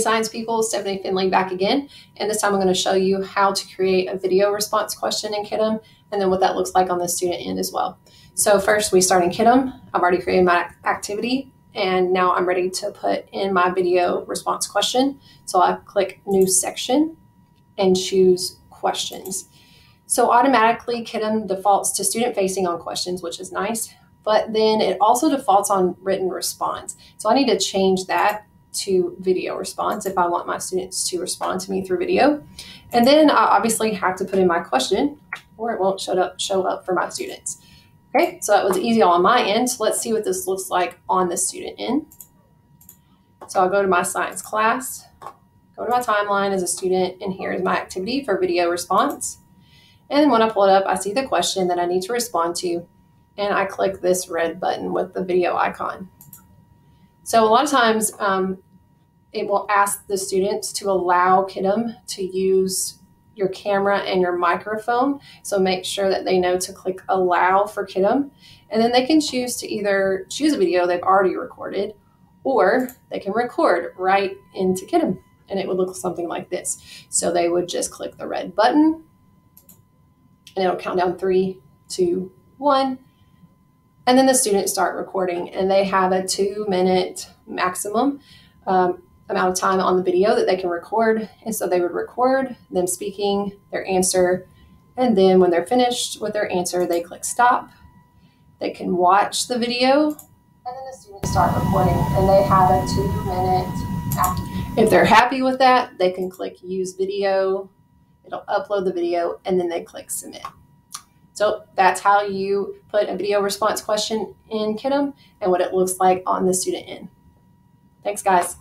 Science people, Stephanie Finley back again. And this time I'm going to show you how to create a video response question in Kiddom and then what that looks like on the student end as well. So first we start in Kiddom. I've already created my activity and now I'm ready to put in my video response question. So I click new section and choose questions. So automatically Kiddom defaults to student facing on questions, which is nice, but then it also defaults on written response. So I need to change that to video response if I want my students to respond to me through video. And then I obviously have to put in my question or it won't show up, show up for my students. Okay, so that was easy on my end. So let's see what this looks like on the student end. So I'll go to my science class, go to my timeline as a student, and here is my activity for video response. And when I pull it up, I see the question that I need to respond to, and I click this red button with the video icon. So a lot of times um, it will ask the students to allow Kiddom to use your camera and your microphone. So make sure that they know to click allow for Kiddom. And then they can choose to either choose a video they've already recorded or they can record right into Kiddom and it would look something like this. So they would just click the red button and it'll count down three, two, one, and then the students start recording, and they have a two minute maximum um, amount of time on the video that they can record. And so they would record them speaking their answer. And then when they're finished with their answer, they click stop. They can watch the video. And then the students start recording, and they have a two minute. If they're happy with that, they can click use video. It'll upload the video, and then they click submit. So that's how you put a video response question in Kiddom and what it looks like on the student end. Thanks, guys.